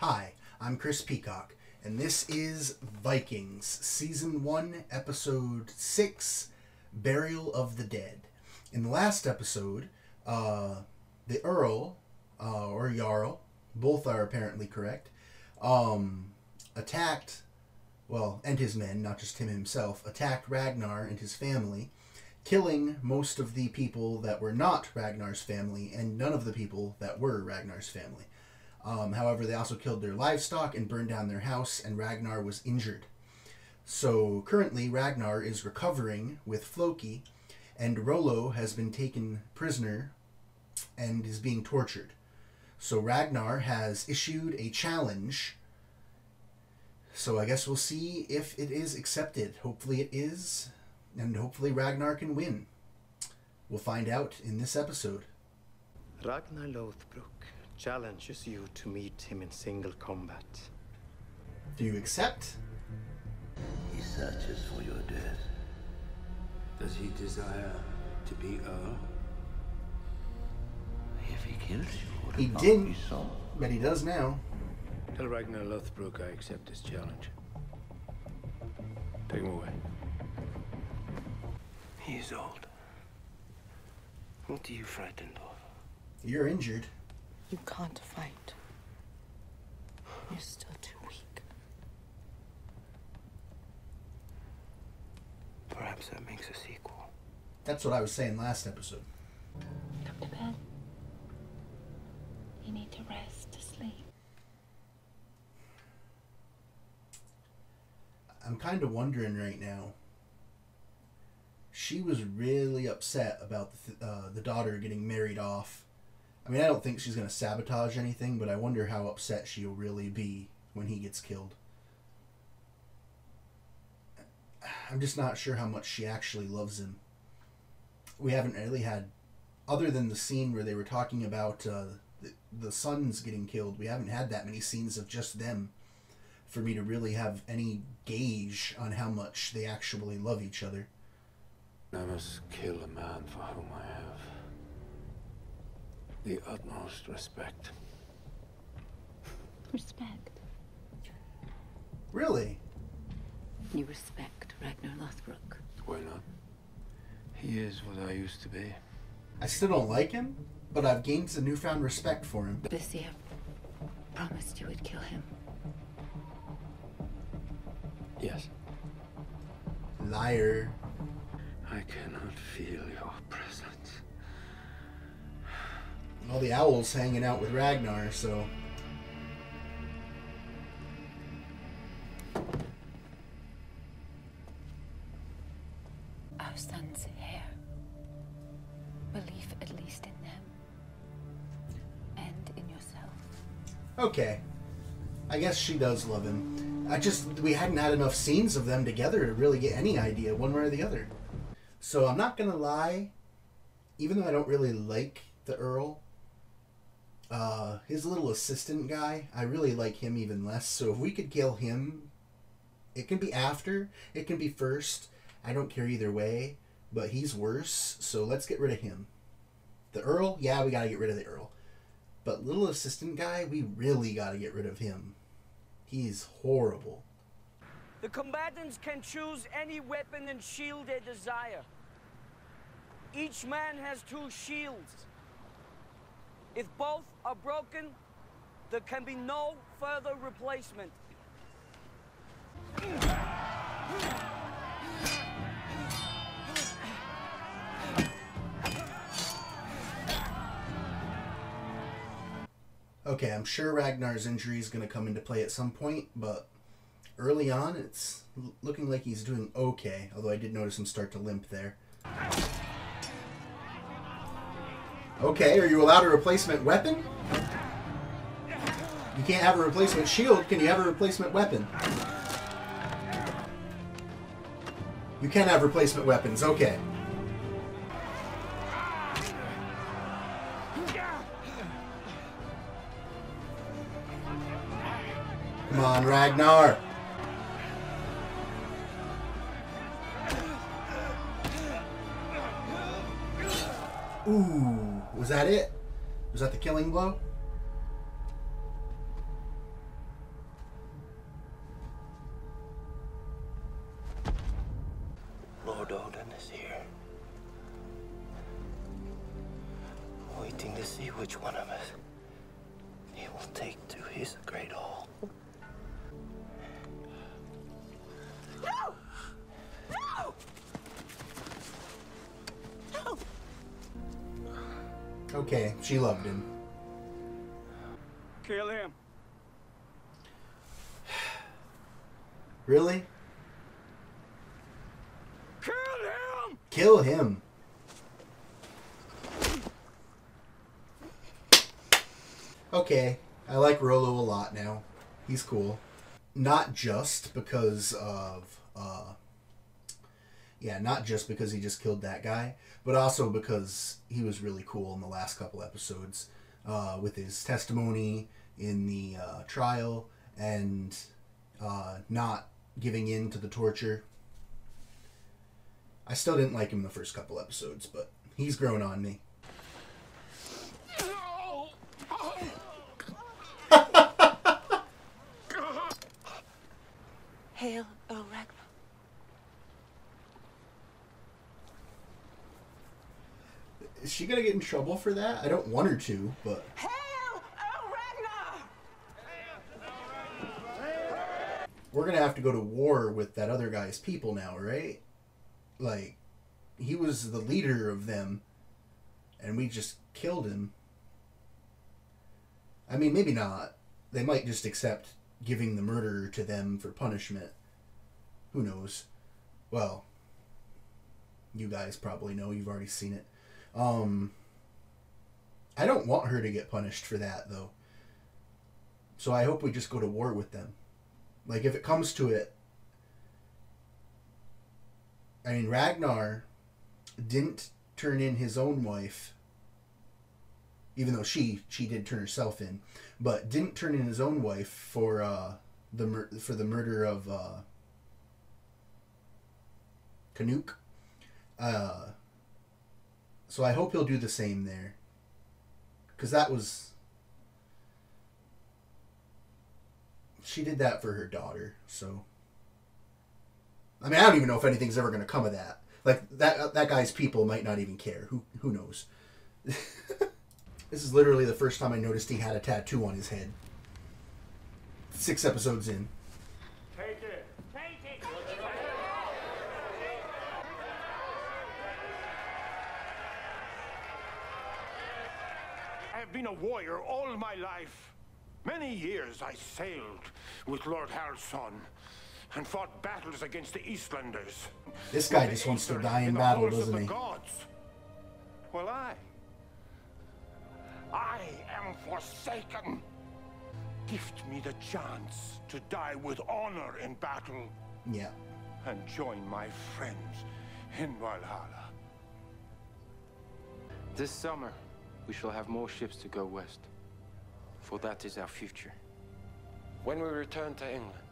Hi, I'm Chris Peacock, and this is Vikings, Season 1, Episode 6 Burial of the Dead. In the last episode, uh, the Earl, uh, or Jarl, both are apparently correct, um, attacked, well, and his men, not just him himself, attacked Ragnar and his family, killing most of the people that were not Ragnar's family and none of the people that were Ragnar's family. Um, however, they also killed their livestock and burned down their house, and Ragnar was injured. So currently, Ragnar is recovering with Floki, and Rollo has been taken prisoner and is being tortured. So Ragnar has issued a challenge. So I guess we'll see if it is accepted. Hopefully it is, and hopefully Ragnar can win. We'll find out in this episode. Ragnar Lothbrok challenges you to meet him in single combat. Do you accept? He searches for your death. Does he desire to be Earl? If he kills you, would He not didn't. be so? But he does now. Tell Ragnar Lothbrok I accept his challenge. Take him away. He is old. What are you frightened of? You're injured. You can't fight. You're still too weak. Perhaps that makes a sequel. That's what I was saying last episode. Come to bed. You need to rest to sleep. I'm kind of wondering right now. She was really upset about the, th- uh, the daughter getting married off. I mean, I don't think she's going to sabotage anything, but I wonder how upset she'll really be when he gets killed. I'm just not sure how much she actually loves him. We haven't really had, other than the scene where they were talking about uh, the, the sons getting killed, we haven't had that many scenes of just them for me to really have any gauge on how much they actually love each other. I must kill a man for whom I have the utmost respect. Respect. Really? You respect Ragnar Lothbrok. Why not? He is what I used to be. I still don't like him, but I've gained some newfound respect for him. Visir promised you would kill him. Yes. Liar. I cannot feel your presence. All the owls hanging out with Ragnar, so. Our sons heir. Believe at least in them. And in yourself. Okay. I guess she does love him. I just, we hadn't had enough scenes of them together to really get any idea one way or the other. So I'm not gonna lie, even though I don't really like the Earl, uh, his little assistant guy, I really like him even less. So if we could kill him, it can be after, it can be first. I don't care either way, but he's worse, so let's get rid of him. The Earl, yeah, we gotta get rid of the Earl. But little assistant guy, we really gotta get rid of him. He's horrible. The combatants can choose any weapon and shield they desire. Each man has two shields. If both are broken, there can be no further replacement. Okay, I'm sure Ragnar's injury is going to come into play at some point, but early on, it's looking like he's doing okay. Although I did notice him start to limp there. Okay, are you allowed a replacement weapon? You can't have a replacement shield. Can you have a replacement weapon? You can have replacement weapons. Okay. Come on, Ragnar. Ooh, was that it? Was that the killing blow? Lord Odin is here. Waiting to see which one of us he will take to his great hall. Okay, she loved him. Kill him. Really? Kill him! Kill him. Okay, I like Rollo a lot now. He's cool. Not just because of, uh, yeah, not just because he just killed that guy, but also because he was really cool in the last couple episodes uh, with his testimony in the uh, trial and uh, not giving in to the torture. I still didn't like him the first couple episodes, but he's grown on me. Hail, O Ragnar. Is she gonna get in trouble for that? I don't want her to, but Hail, we're gonna have to go to war with that other guy's people now, right? Like, he was the leader of them, and we just killed him. I mean, maybe not. They might just accept giving the murderer to them for punishment. Who knows? Well, you guys probably know. You've already seen it. Um, I don't want her to get punished for that, though. So I hope we just go to war with them. Like, if it comes to it, I mean, Ragnar didn't turn in his own wife, even though she she did turn herself in, but didn't turn in his own wife for uh, the mur- for the murder of uh, Canuck. Uh, so I hope he'll do the same there, because that was she did that for her daughter. So I mean, I don't even know if anything's ever going to come of that. Like that uh, that guy's people might not even care. Who who knows? this is literally the first time I noticed he had a tattoo on his head. Six episodes in. Take it. Take it. I have been a warrior all my life. Many years I sailed with Lord Haraldsson and fought battles against the Eastlanders. This guy just wants to die in the battle, doesn't the he? Gods. Well, I. I am forsaken. Gift me the chance to die with honor in battle Yeah. and join my friends in Valhalla. This summer, we shall have more ships to go west. For that is our future. When we return to England,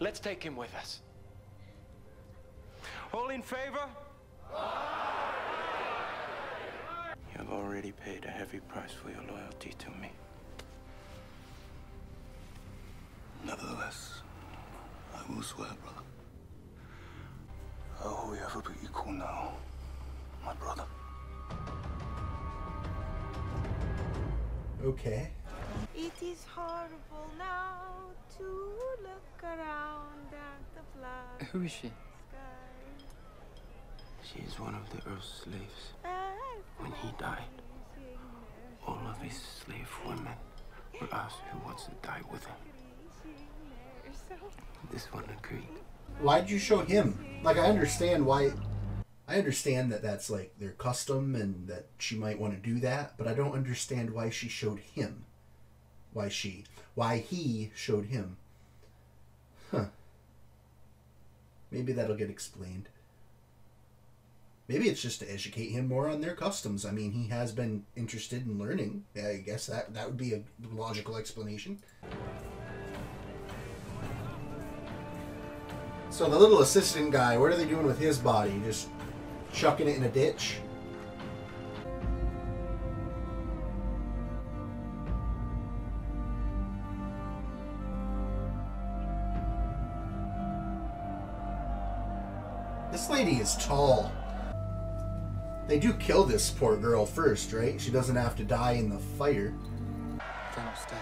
let's take him with us. All in favor? You have already paid a heavy price for your loyalty to me. Nevertheless, I will swear, brother. Oh, will we ever be equal now, my brother? Okay. It is horrible now to look around at the black Who is she? She is one of the Earl's slaves. When he died, all of his slave women were asked who wants to die with him. This one agreed. Why'd you show him? Like, I understand why. I understand that that's like their custom and that she might want to do that, but I don't understand why she showed him. Why she? Why he showed him? Huh. Maybe that'll get explained. Maybe it's just to educate him more on their customs. I mean, he has been interested in learning. I guess that that would be a logical explanation. So the little assistant guy, what are they doing with his body? Just chucking it in a ditch? This lady is tall. They do kill this poor girl first, right? She doesn't have to die in the fire. Then I'll stay.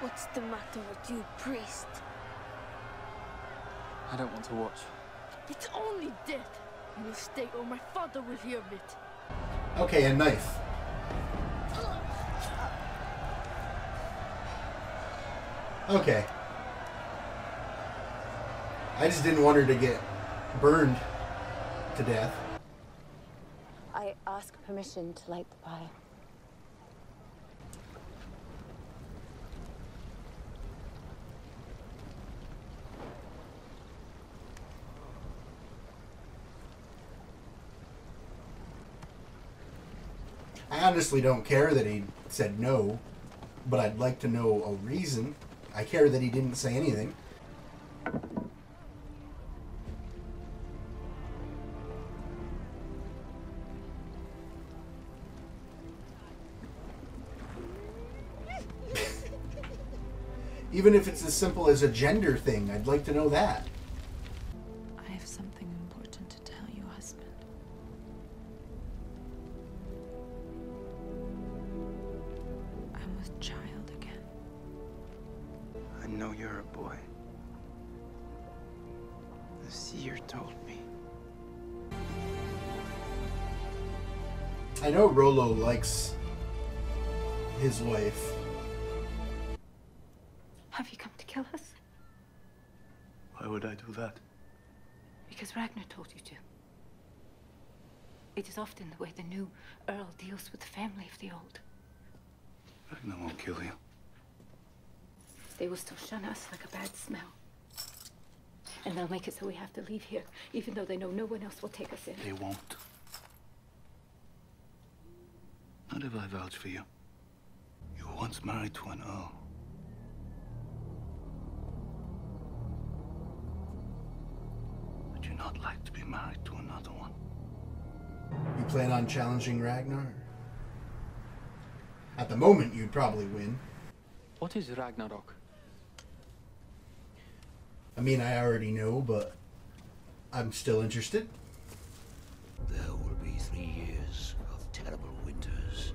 What's the matter with you, priest? I don't want to watch. It's only death. You stay or my father will hear of it. Okay, a knife. Okay. I just didn't want her to get burned to death. I ask permission to light the fire. I honestly don't care that he said no, but I'd like to know a reason. I care that he didn't say anything. Even if it's as simple as a gender thing, I'd like to know that. I'm child again. I know you're a boy. The seer told me. I know Rollo likes his wife. Have you come to kill us? Why would I do that? Because Ragnar told you to. It is often the way the new Earl deals with the family of the old. Ragnar won't kill you. They will still shun us like a bad smell. And they'll make it so we have to leave here, even though they know no one else will take us in. They won't. Not if I vouch for you. You were once married to an earl. Would you not like to be married to another one? You plan on challenging Ragnar? At the moment, you'd probably win. What is Ragnarok? I mean, I already know, but I'm still interested. There will be three years of terrible winters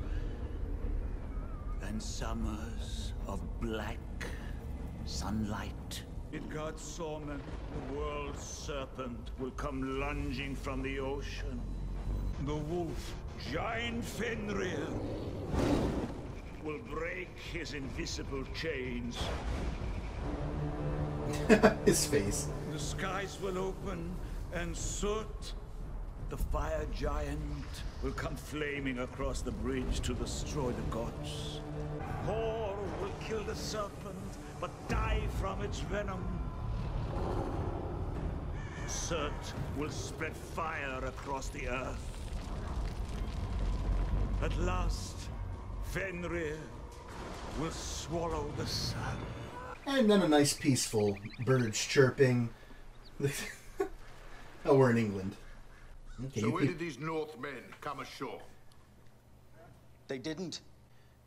and summers of black sunlight. In God's Somen, the world serpent will come lunging from the ocean. The wolf, giant Fenrir, will break his invisible chains. His face. The skies will open, and Surt, the fire giant, will come flaming across the bridge to destroy the gods. Thor will kill the serpent, but die from its venom. Surt will spread fire across the earth. At last, Fenrir will swallow the sun. And then a nice peaceful birds chirping. oh, we're in England. Okay, so where did these Northmen come ashore? They didn't.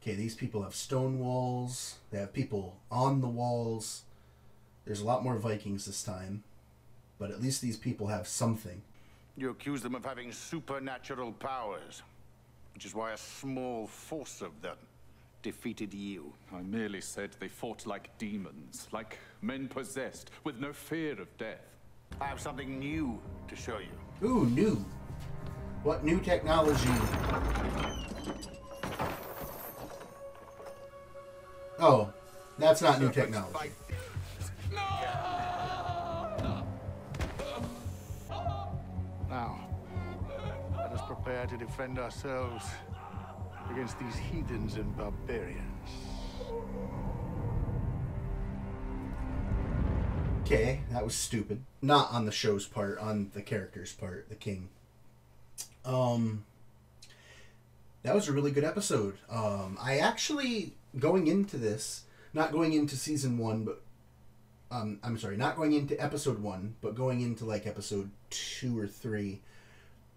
okay, these people have stone walls. They have people on the walls. There's a lot more Vikings this time, but at least these people have something. You accuse them of having supernatural powers, which is why a small force of them defeated you. I merely said they fought like demons, like men possessed, with no fear of death. I have something new to show you. Ooh, new. What new technology? Oh, that's not new technology. Now, prepare to defend ourselves against these heathens and barbarians. Okay, that was stupid. Not on the show's part, on the character's part, the king. Um that was a really good episode. Um I actually going into this, not going into season 1, but um I'm sorry, not going into episode 1, but going into like episode 2 or 3.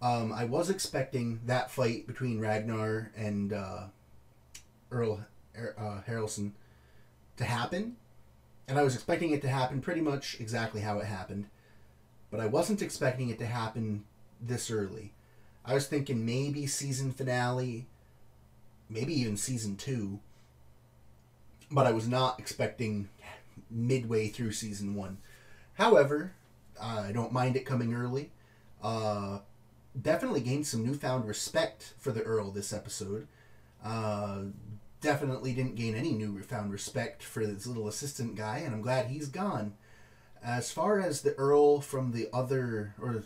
Um I was expecting that fight between Ragnar and uh Earl uh, Haraldsson to happen and I was expecting it to happen pretty much exactly how it happened, but I wasn't expecting it to happen this early. I was thinking maybe season finale, maybe even season two. But I was not expecting midway through season one. However, I don't mind it coming early. Uh, definitely gained some newfound respect for the Earl this episode. Uh, definitely didn't gain any newfound respect for this little assistant guy, and I'm glad he's gone. As far as the Earl from the other, or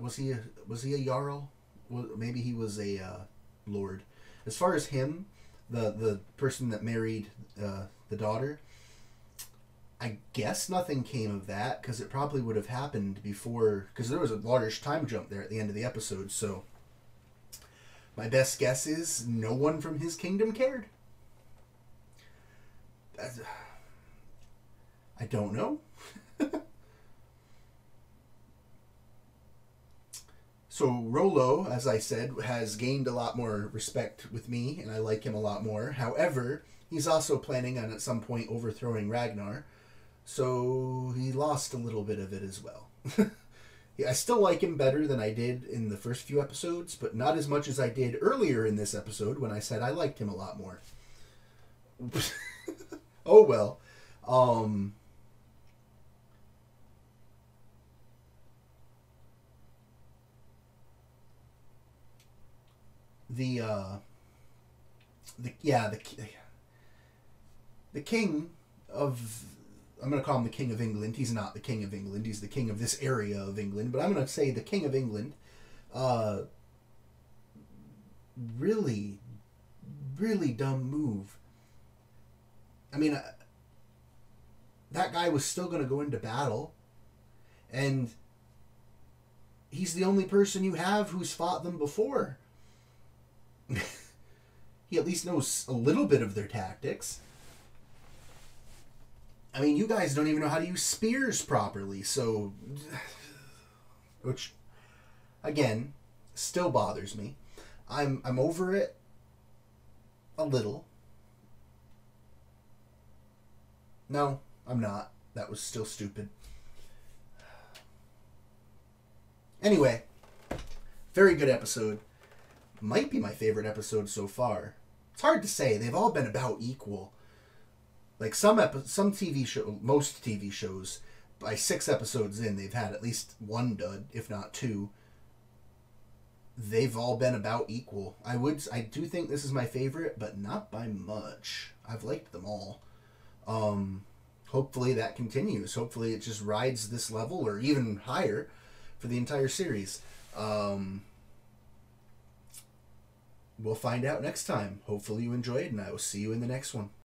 was he a, was he a jarl? Maybe he was a uh, lord. As far as him, the the person that married uh, the daughter, I guess nothing came of that because it probably would have happened before because there was a large time jump there at the end of the episode. So my best guess is no one from his kingdom cared. That's, I don't know. so Rollo, as I said, has gained a lot more respect with me, and I like him a lot more. However, he's also planning on at some point overthrowing Ragnar, so he lost a little bit of it as well. yeah, I still like him better than I did in the first few episodes, but not as much as I did earlier in this episode when I said I liked him a lot more. oh well. Um, the uh, the yeah the the king of I'm going to call him the king of England. He's not the king of England. He's the king of this area of England. But I'm going to say the king of England. Uh, really, really dumb move. I mean, uh, that guy was still going to go into battle, and he's the only person you have who's fought them before. he at least knows a little bit of their tactics. I mean, you guys don't even know how to use spears properly, so. Which, again, still bothers me. I'm, I'm over it a little. No, I'm not. That was still stupid. Anyway, very good episode. Might be my favorite episode so far. It's hard to say. They've all been about equal. Like some epi- some TV show, most TV shows, by six episodes in, they've had at least one dud, if not two. They've all been about equal. I would, I do think this is my favorite, but not by much. I've liked them all. Um, hopefully that continues. Hopefully it just rides this level or even higher for the entire series. Um, we'll find out next time. Hopefully you enjoyed, and I will see you in the next one.